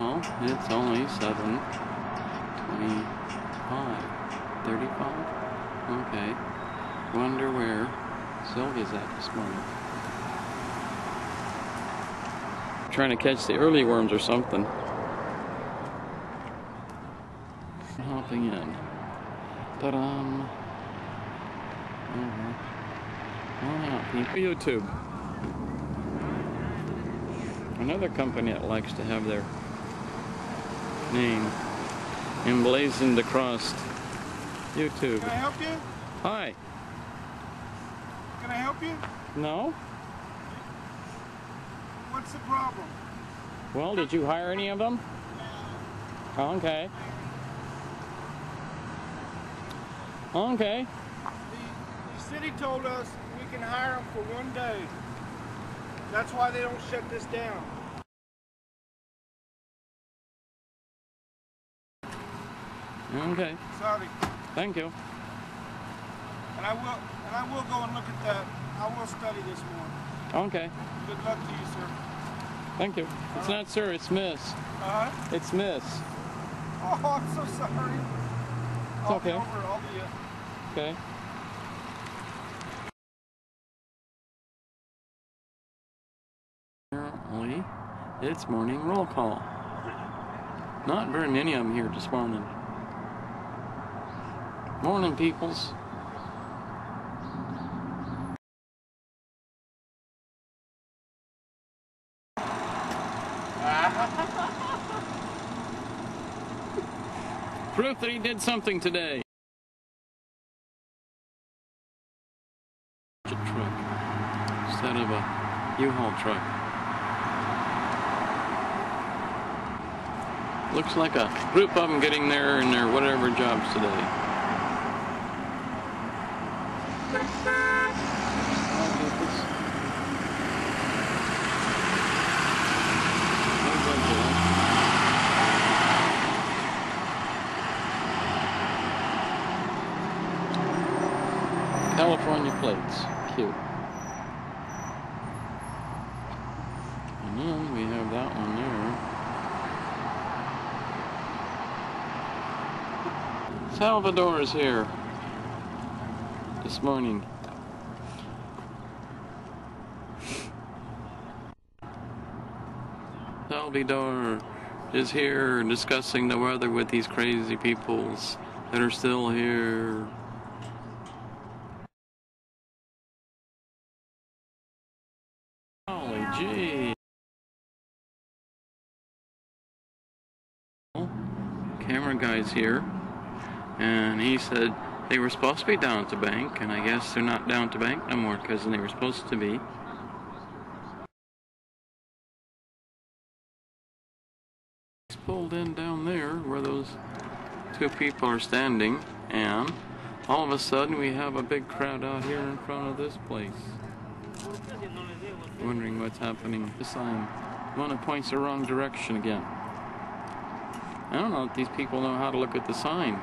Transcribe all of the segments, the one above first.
Oh, it's only 7 25. 35? Okay. Wonder where Sylvia's at this morning. Trying to catch the early worms or something. Hopping in. Ta-dam. Oh, uh-huh. yeah. YouTube. Another company that likes to have their name emblazoned across YouTube. Can I help you? Hi. Can I help you? No? What's the problem? Well, did you hire any of them? No. Okay. Okay. The, the city told us we can hire them for one day. That's why they don't shut this down. Okay. Sorry. Thank you. And I will and I will go and look at that. I will study this more. Okay. Good luck to you, sir. Thank you. It's not sir, it's miss. Uh-huh. It's miss. Oh, I'm so sorry. It's I'll okay. Be over. I'll be, uh, Okay. Apparently, it's morning roll call. Not very many of them here this morning. Morning, peoples. Proof that he did something today. A truck instead of a U-Haul truck. Looks like a group of them getting there in their whatever jobs today. California plates, cute. And then we have that one there. Salvador is here this morning. Salvador is here discussing the weather with these crazy peoples that are still here. Holy gee. Camera guy's here, and he said they were supposed to be down at the bank, and I guess they're not down at the bank no more because they were supposed to be. He's pulled in down there where those two people are standing, and all of a sudden we have a big crowd out here in front of this place wondering what's happening. The sign. One that points the wrong direction again. I don't know if these people know how to look at the sign.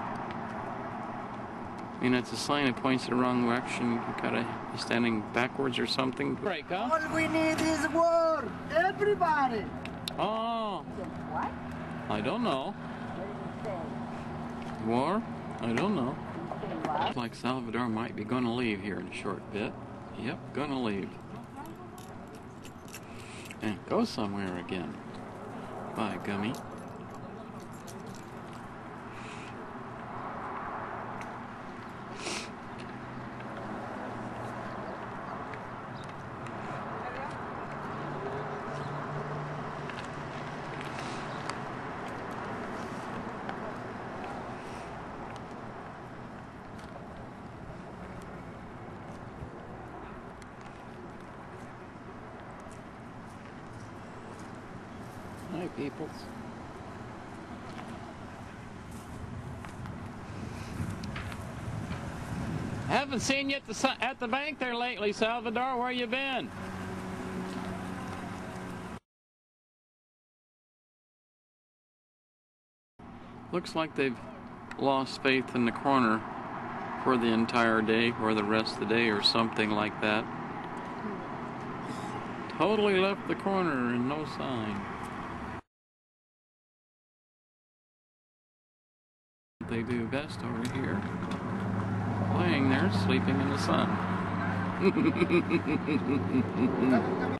I mean, it's a sign that points the wrong direction. You gotta be standing backwards or something. Break, huh? All we need is war. Everybody. Oh, What? I don't know. War? I don't know. Looks like Salvador might be gonna leave here in a short bit. Yep, gonna leave. And go somewhere again. Bye, Gummy. Peoples. Haven't seen you at the at the bank there lately, Salvador. Where you been? Looks like they've lost faith in the corner for the entire day or the rest of the day or something like that. Totally left the corner and no sign. They do best over here. Laying there, sleeping in the sun.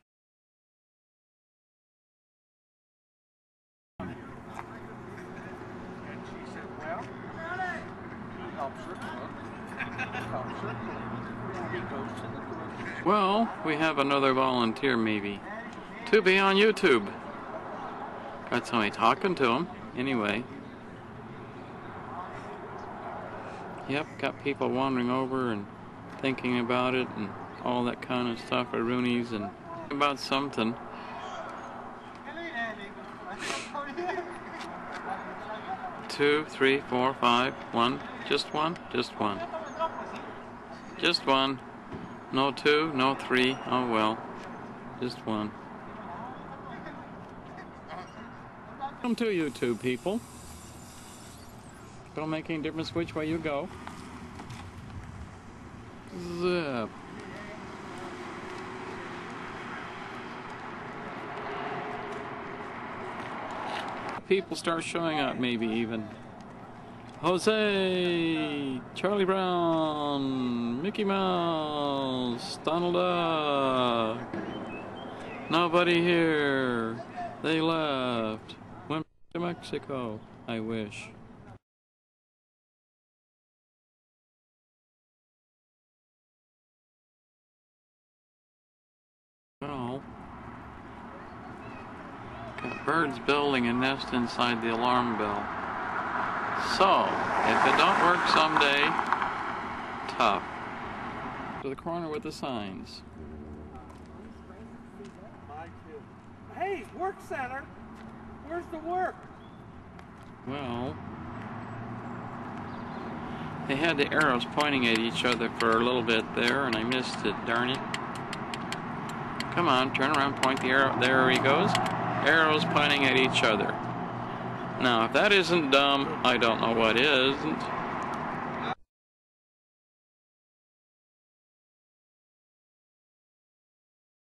Well, we have another volunteer maybe. To be on YouTube. Got somebody talking to him. Anyway. Yep, got people wandering over and thinking about it and all that kind of stuff at Rooney's and about something. Two, three, four, five, one. Just one? Just one. Just one. No two, no three. Oh well. Just one. Welcome to YouTube, people. Don't make any difference which way you go. Zip. People start showing up, maybe even. Jose, Charlie Brown, Mickey Mouse, Donald Duck. Nobody here. They left. Went to Mexico. I wish. Well, got birds building a nest inside the alarm bell. So, if it don't work someday, tough. To the corner with the signs. Hey, work center. Where's the work? Well, they had the arrows pointing at each other for a little bit there, and I missed it, darn it. Come on, turn around, point the arrow. There he goes. Arrows pointing at each other. Now, if that isn't dumb, I don't know what isn't.